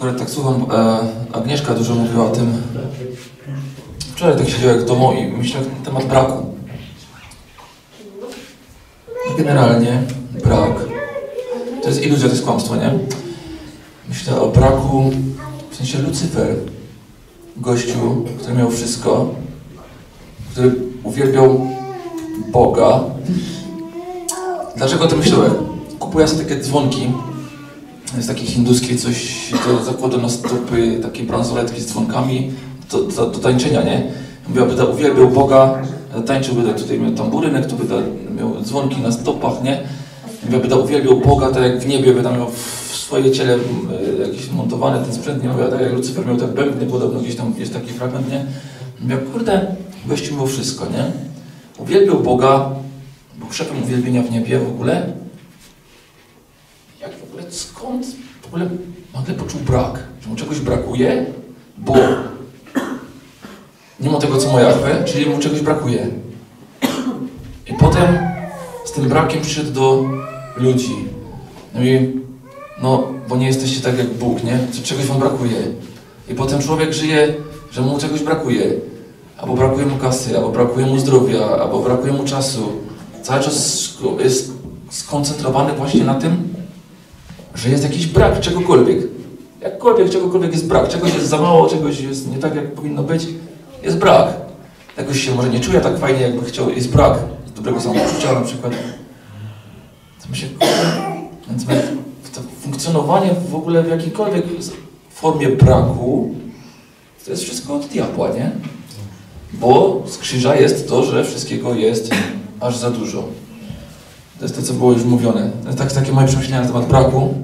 Akurat tak słucham, e, Agnieszka dużo mówiła o tym. Wczoraj tak siedziałem w domu i myślałem na temat braku. Generalnie brak. To jest iluzja, to jest kłamstwo, nie? Myślę o braku, w sensie Lucyfer. Gościu, który miał wszystko, który uwielbiał Boga. Dlaczego o tym myślałem? Kupuję sobie takie dzwonki. Jest takie hinduskie coś, to zakłada na stopy, takie bransoletki z dzwonkami do, do, do tańczenia, nie? Mówię, aby uwielbiał Boga, tańczyłby tutaj miał tamburynek, tu by miał dzwonki na stopach, nie? Mówię, aby uwielbiał Boga, tak jak w niebie by tam miał w swoje ciele e, jakiś montowany ten sprzęt, nie mówię, tak jak Lucyfer miał tak bębny, podobno gdzieś tam jest taki fragment, nie? Mówię, kurde, gościu miał wszystko, nie? Uwielbiał Boga, był szefem uwielbienia w niebie w ogóle. Skąd w ogóle nagle poczuł brak? Że mu czegoś brakuje? Bo ma tego, co ma Jahwe, czyli mu czegoś brakuje. I potem z tym brakiem przyszedł do ludzi. No i no, bo nie jesteście tak jak Bóg, nie? Czegoś wam brakuje. I potem człowiek żyje, że mu czegoś brakuje. Albo brakuje mu kasy, albo brakuje mu zdrowia, albo brakuje mu czasu. Cały czas jest skoncentrowany właśnie na tym, że jest jakiś brak czegokolwiek. Jakkolwiek, czegokolwiek jest brak. Czegoś jest za mało, czegoś jest nie tak, jak powinno być. Jest brak. Jakoś się może nie czuje tak fajnie, jakby chciał. Jest brak dobrego samopoczucia na przykład. To. Więc to funkcjonowanie w ogóle w jakiejkolwiek formie braku to jest wszystko od diabła, nie? Bo z krzyża jest to, że wszystkiego jest aż za dużo. To jest to, co było już mówione. To jest tak, takie moje przemyślenia na temat braku.